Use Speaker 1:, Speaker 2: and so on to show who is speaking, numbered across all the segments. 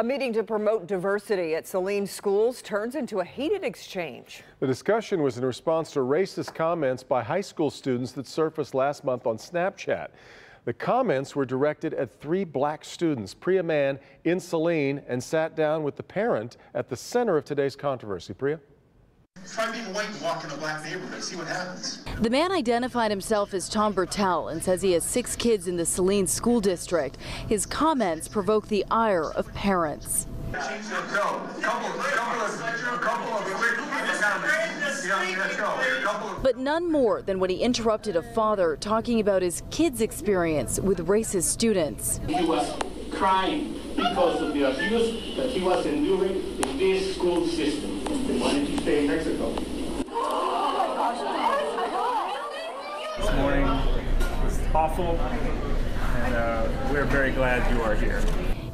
Speaker 1: A meeting to promote diversity at Saline schools turns into a heated exchange.
Speaker 2: The discussion was in response to racist comments by high school students that surfaced last month on Snapchat. The comments were directed at three black students. Priya Mann in Saline and sat down with the parent at the center of today's controversy. Priya?
Speaker 3: Try being white and walk in a black neighborhood, see what happens.
Speaker 4: The man identified himself as Tom Bertel and says he has six kids in the Saline School District. His comments provoke the ire of parents. But none more than when he interrupted a father talking about his kid's experience with racist students.
Speaker 5: He was crying because of the abuse that he was enduring in this school system. He wanted to stay in Mexico.
Speaker 6: Oh this morning was awful, and uh, we're very glad you are here.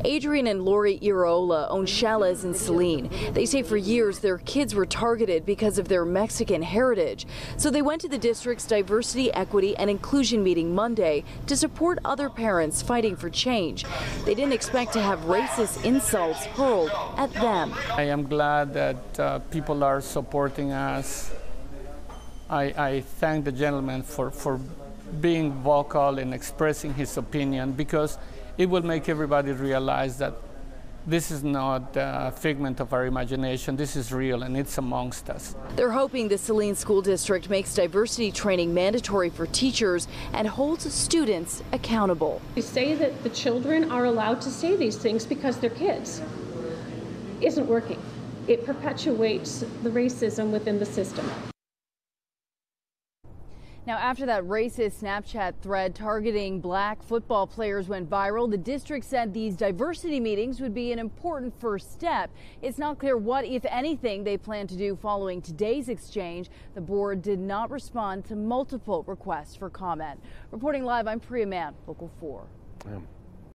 Speaker 4: Adrian and Lori Iraola own Chela's in Saline. They say for years their kids were targeted because of their Mexican heritage. So they went to the district's diversity, equity, and inclusion meeting Monday to support other parents fighting for change. They didn't expect to have racist insults hurled at them.
Speaker 7: I am glad that uh, people are supporting us. I, I thank the gentleman for, for being vocal and expressing his opinion because it will make everybody realize that this is not a figment of our imagination. This is real and it's amongst us.
Speaker 4: They're hoping the Saline School District makes diversity training mandatory for teachers and holds students accountable.
Speaker 8: We say that the children are allowed to say these things because they're kids. Isn't working. It perpetuates the racism within the system.
Speaker 4: Now, after that racist Snapchat thread targeting black football players went viral, the district said these diversity meetings would be an important first step. It's not clear what, if anything, they plan to do following today's exchange. The board did not respond to multiple requests for comment. Reporting live, I'm Priya Mann, Local 4.
Speaker 2: Yeah.